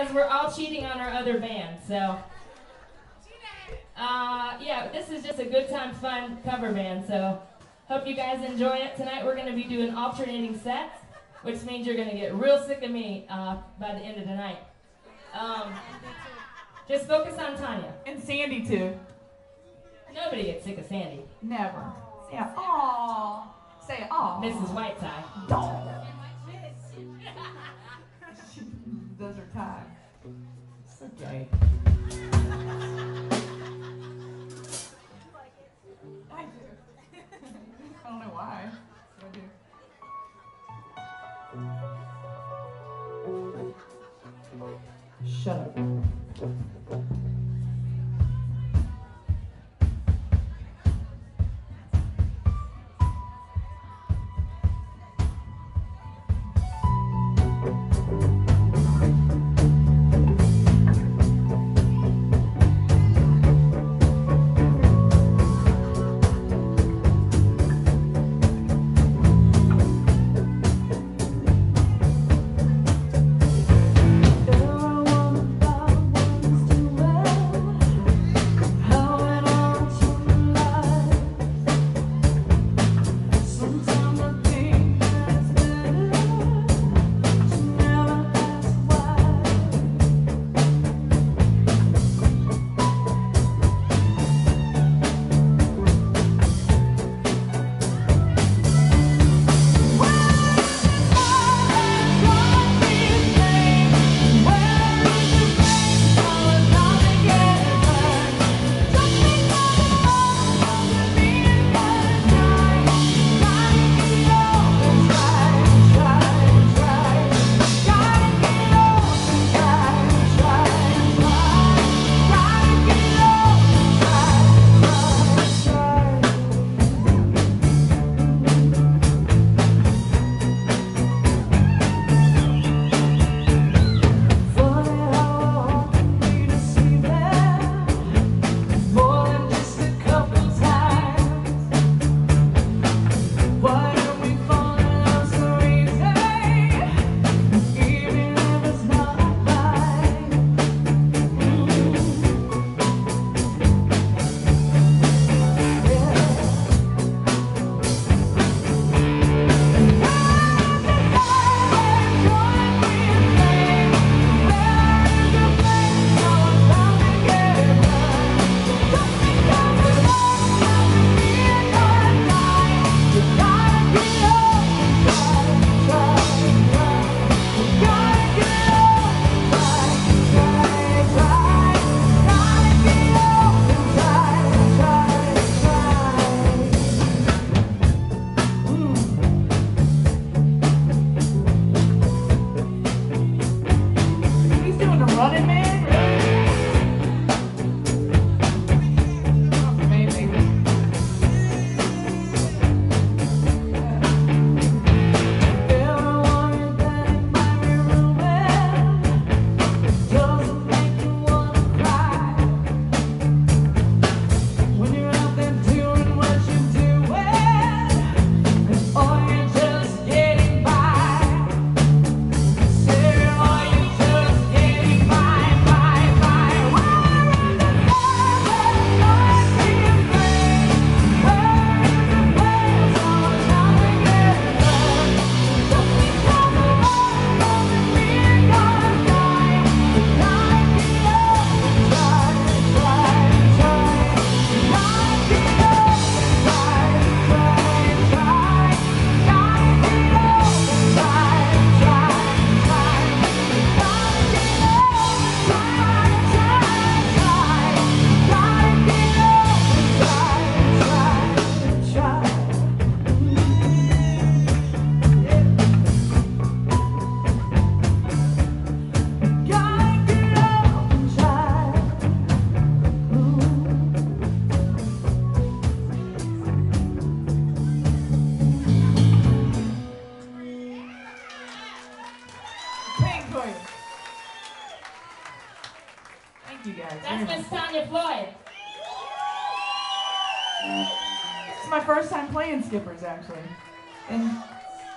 Because we're all cheating on our other band, so. Uh, yeah, this is just a good time, fun cover band, so hope you guys enjoy it. Tonight we're going to be doing alternating sets, which means you're going to get real sick of me uh, by the end of the night. Um, just focus on Tonya. And Sandi, too. Nobody gets sick of Sandi. Never. Yeah. Aww. Say aw. Mrs. Whiteside. Those are tied. Okay. I do. I don't know why. Shut up.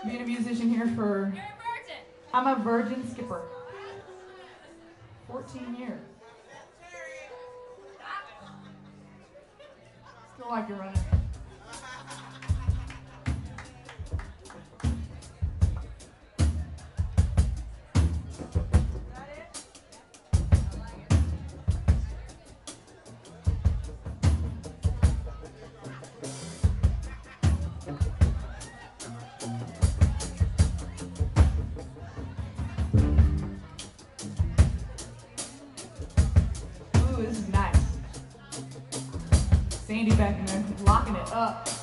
Being a musician here for. I'm a virgin skipper. 14 years. Still like you're running. Locking it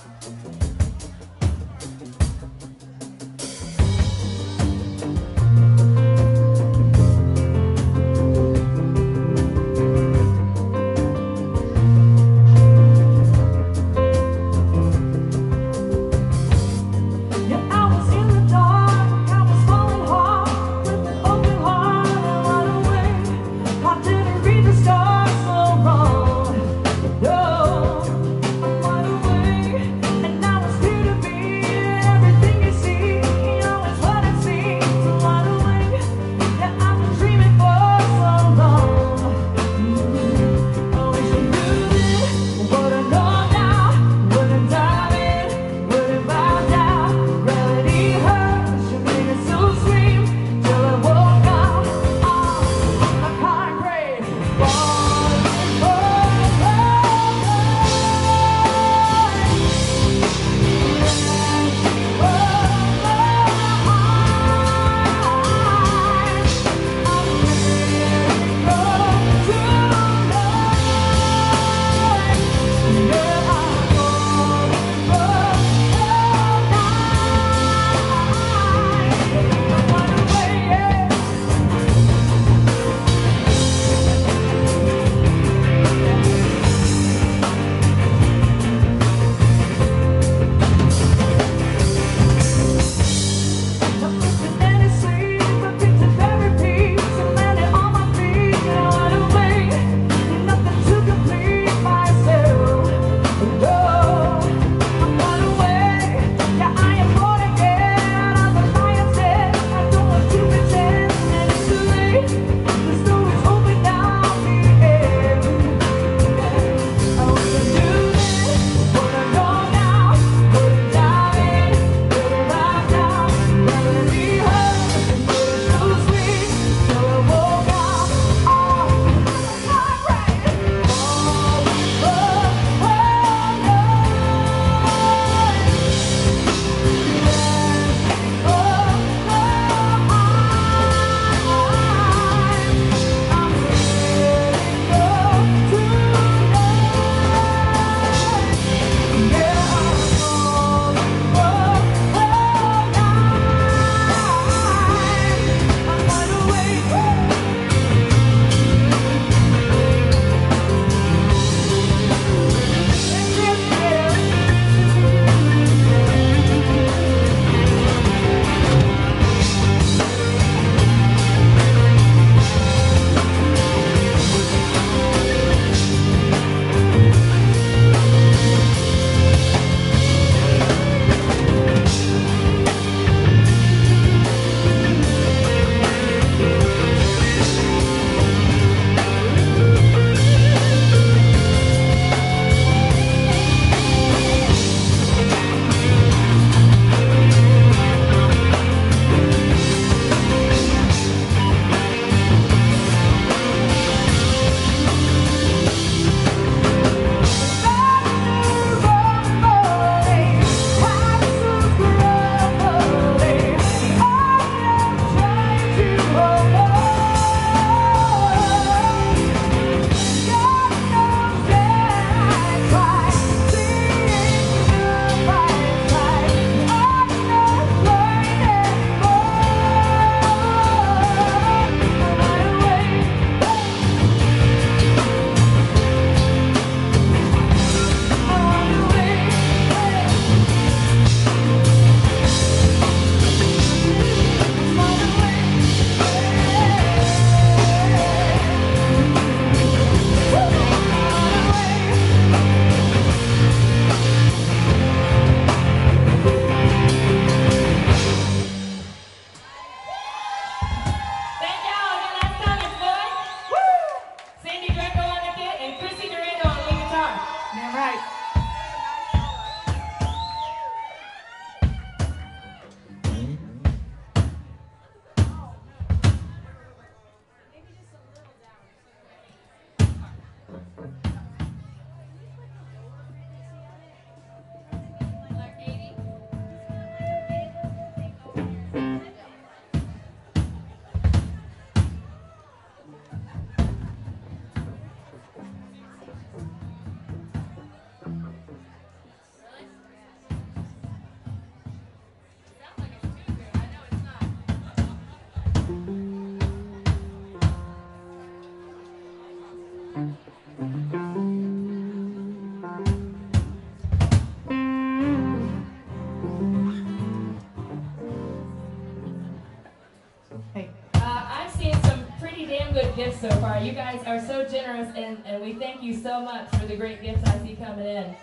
so far. You guys are so generous, and, and we thank you so much for the great gifts I see coming in.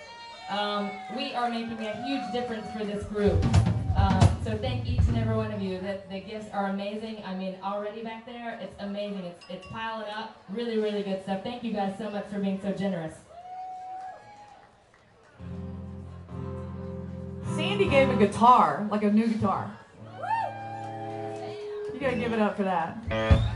Um, we are making a huge difference for this group. Um, so thank each and every one of you. The, the gifts are amazing. I mean, already back there, it's amazing. It's, it's piling up. Really, really good stuff. Thank you guys so much for being so generous. Sandi gave a guitar, like a new guitar. You gotta give it up for that.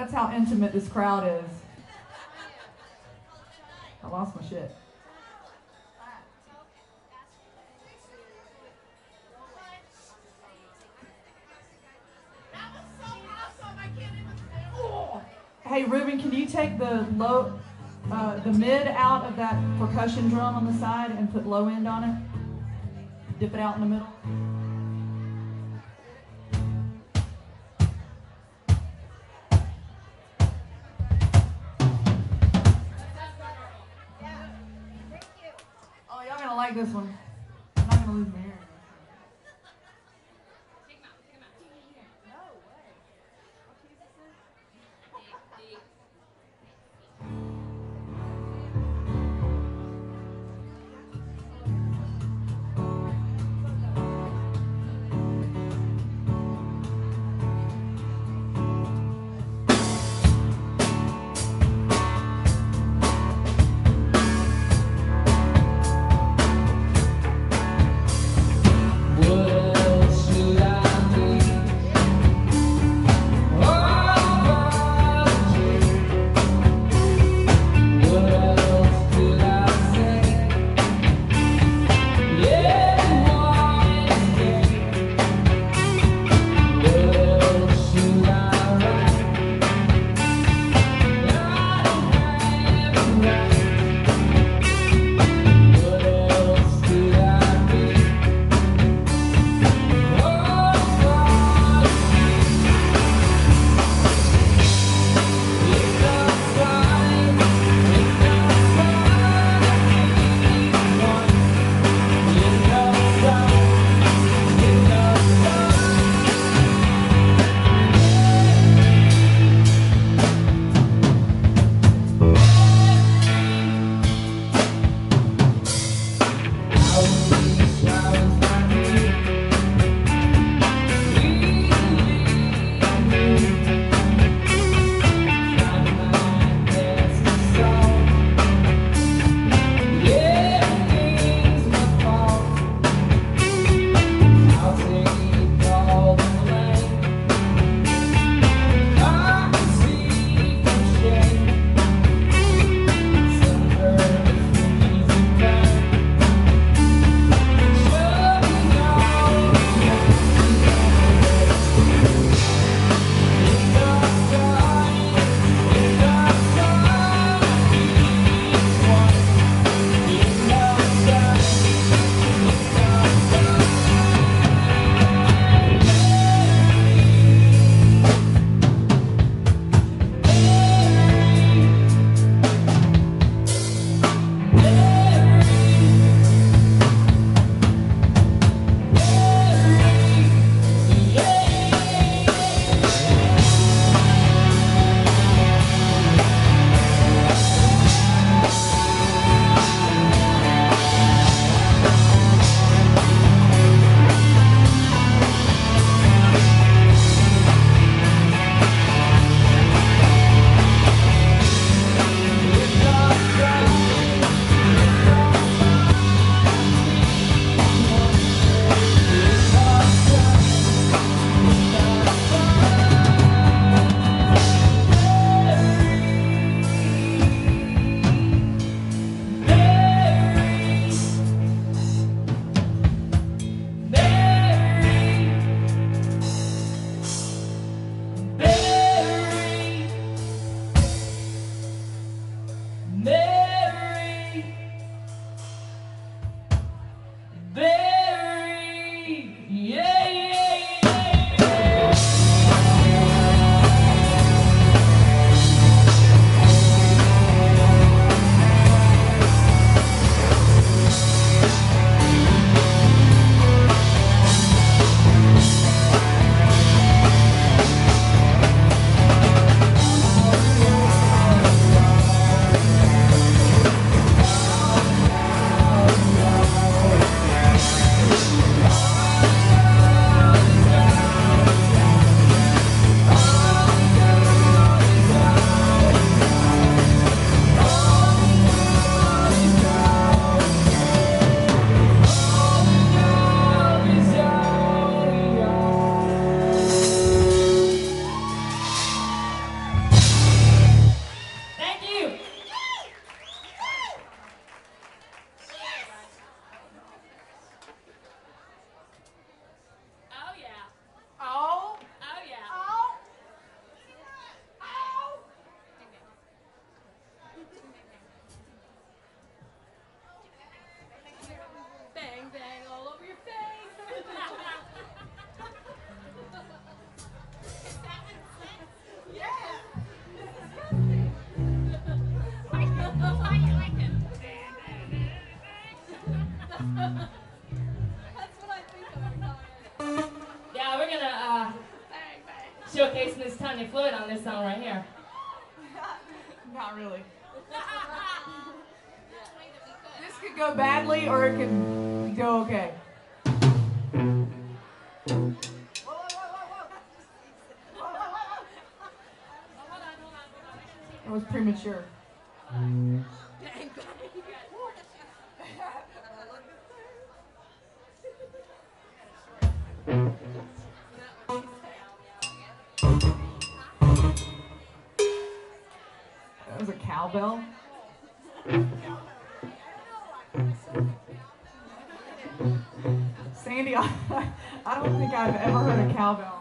That's how intimate this crowd is. I lost my shit. Hey, Ruben, can you take the low? uh, the mid out of that percussion drum on the side and put low end on it. Dip it out in the middle. personas. Johnny on this song right here. Not really. this could go badly or it could go okay. That was premature. cowbell. Sandi, I, I don't think I've ever heard a cowbell.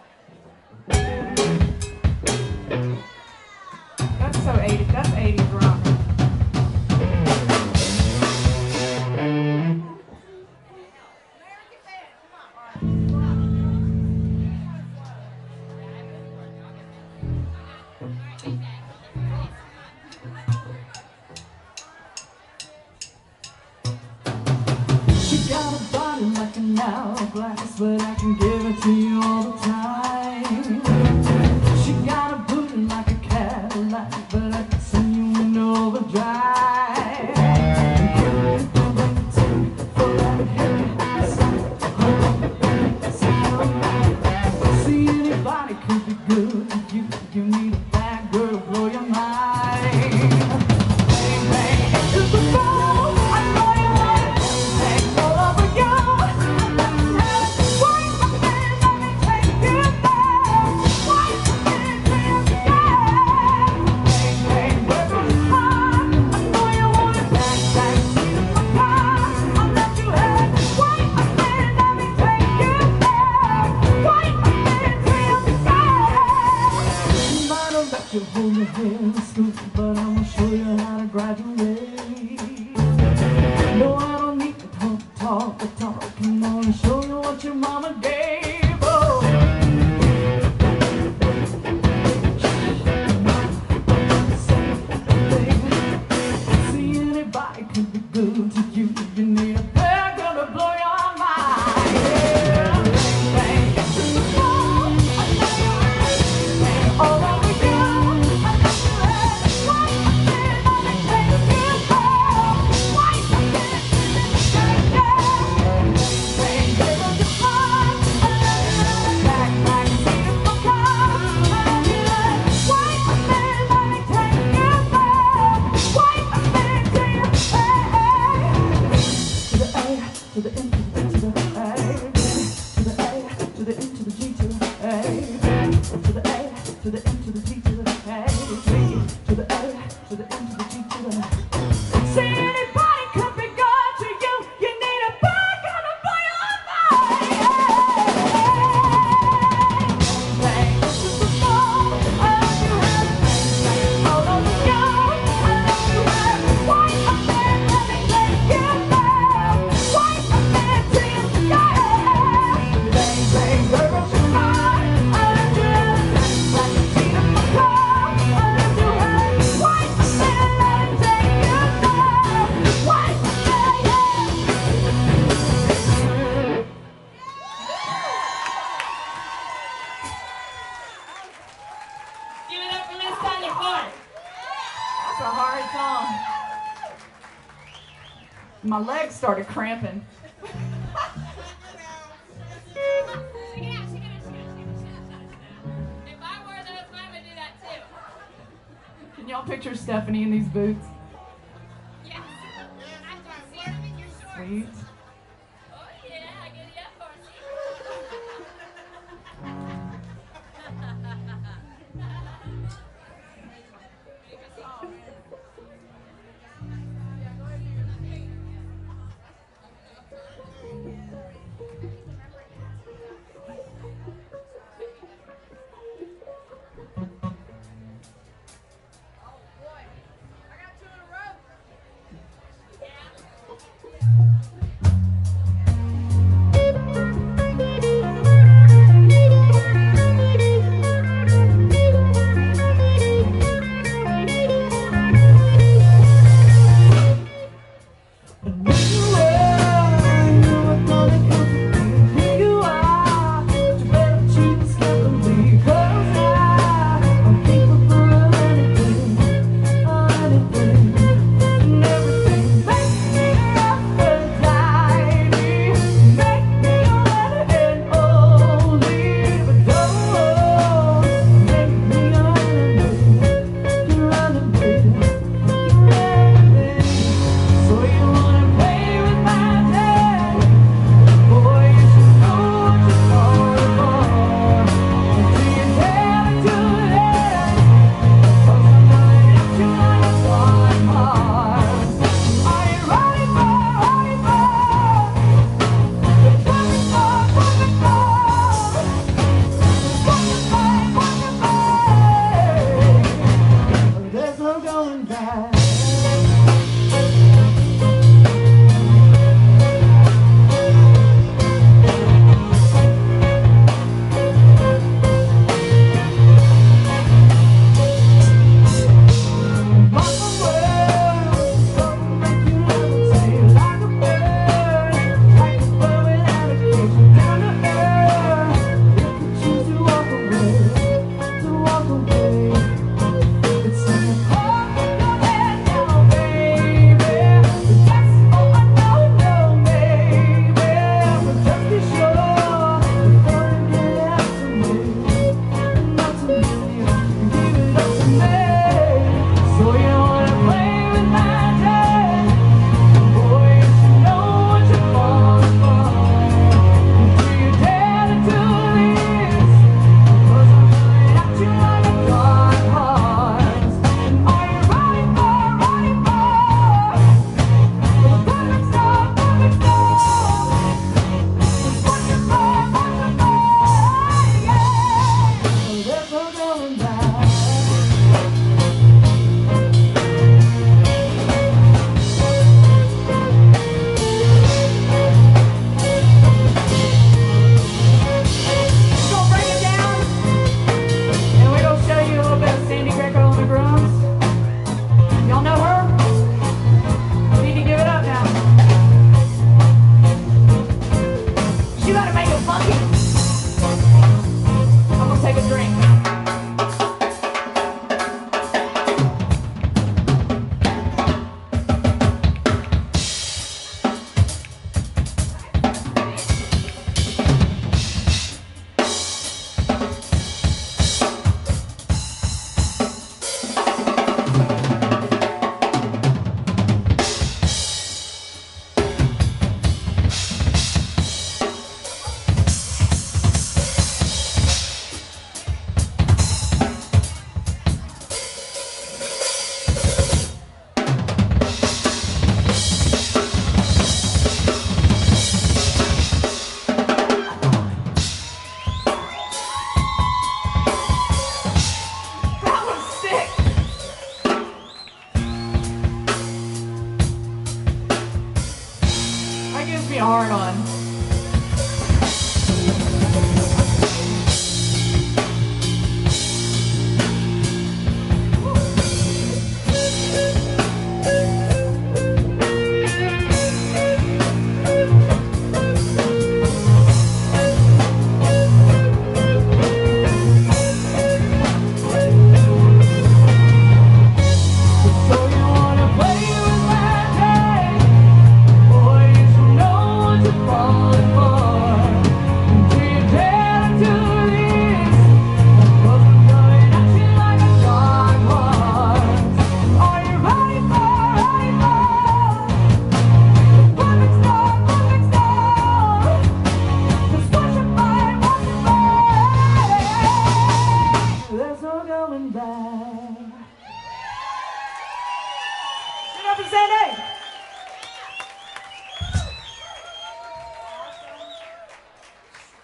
cramping.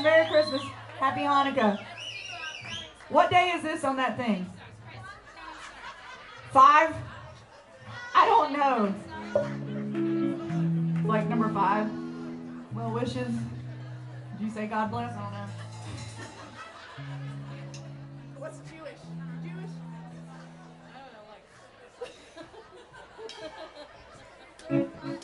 Christmas. Merry Christmas. Happy Hanukkah. What day is this on that thing? Five? I don't know. Like number five. Well wishes. Did you say God bless? I don't know. What's Jewish? Jewish? I don't know, like.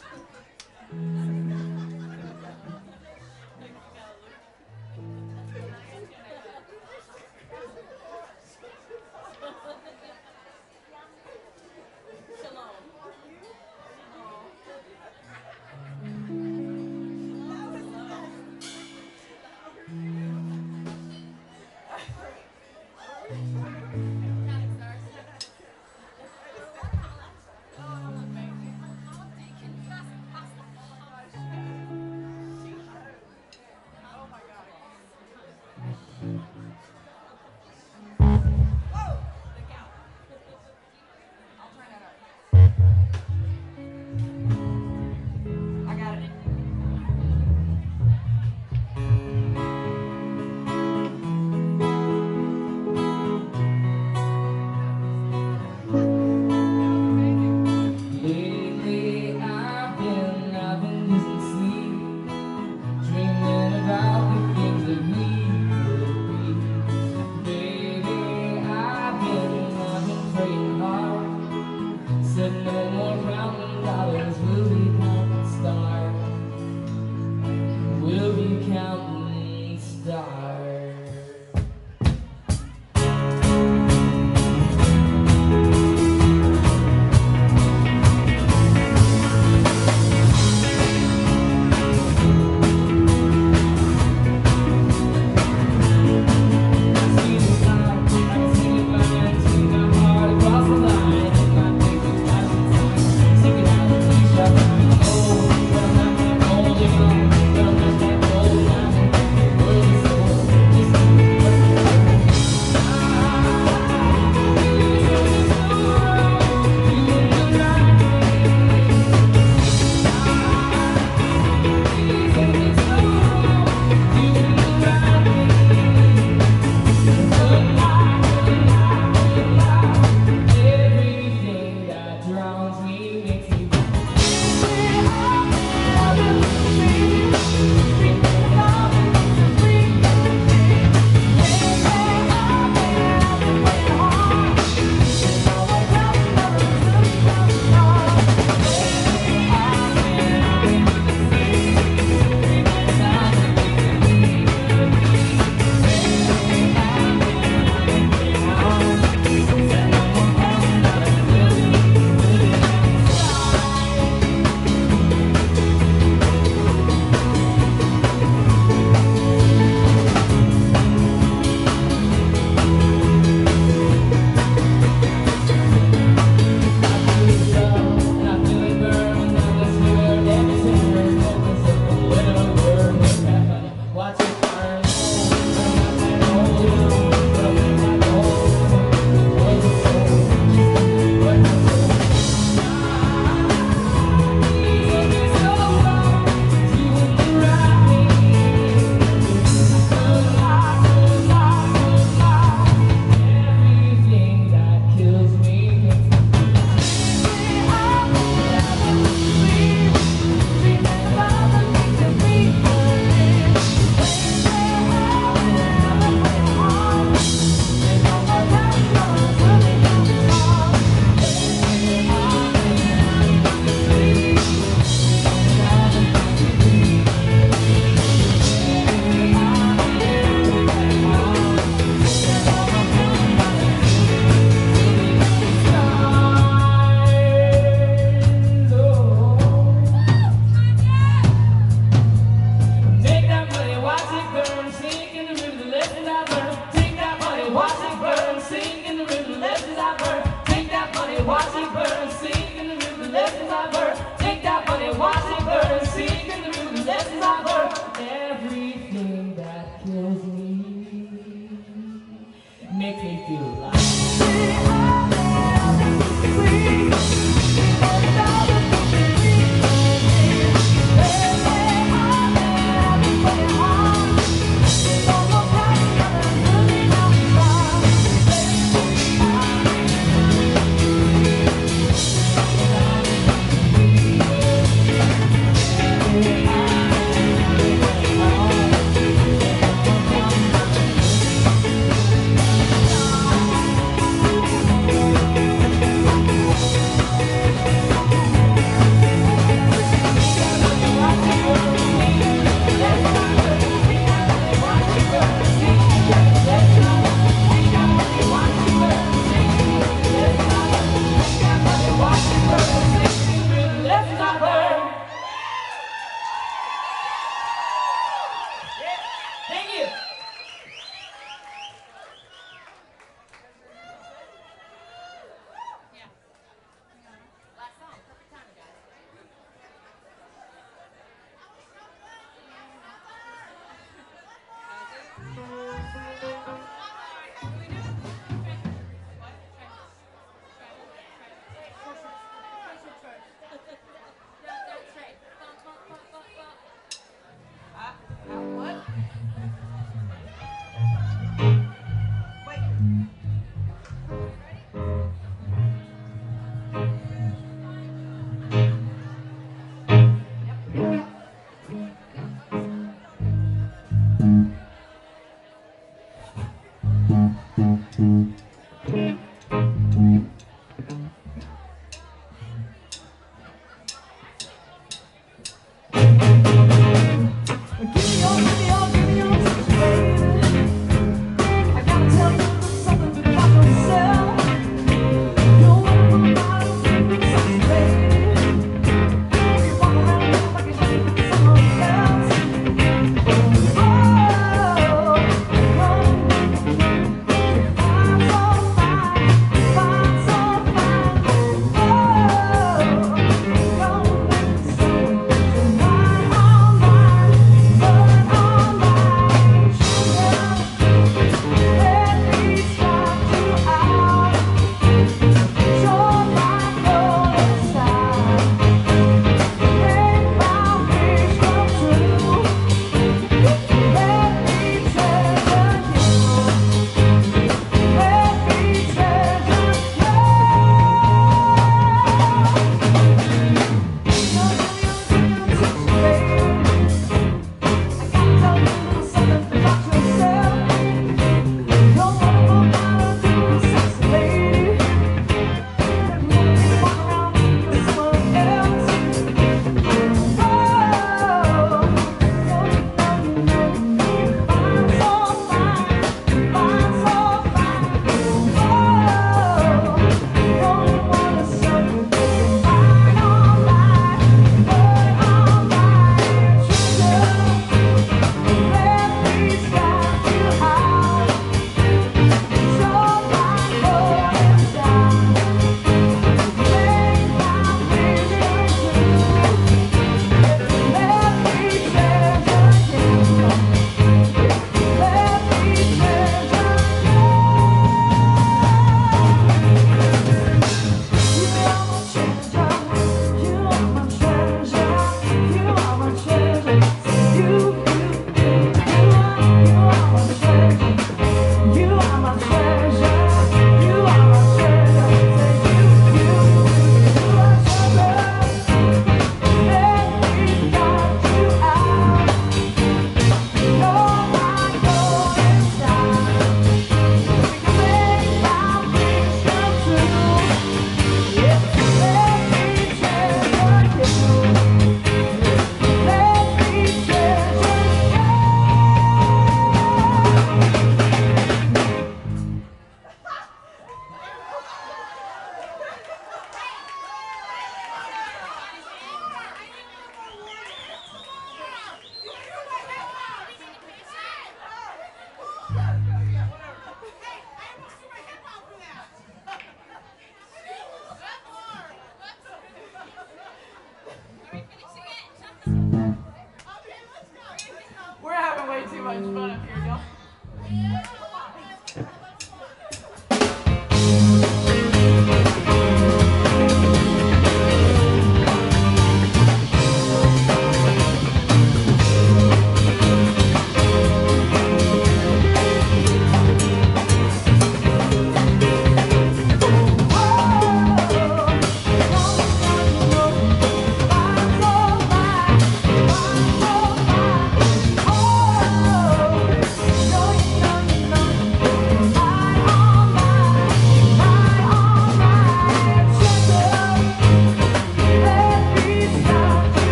We're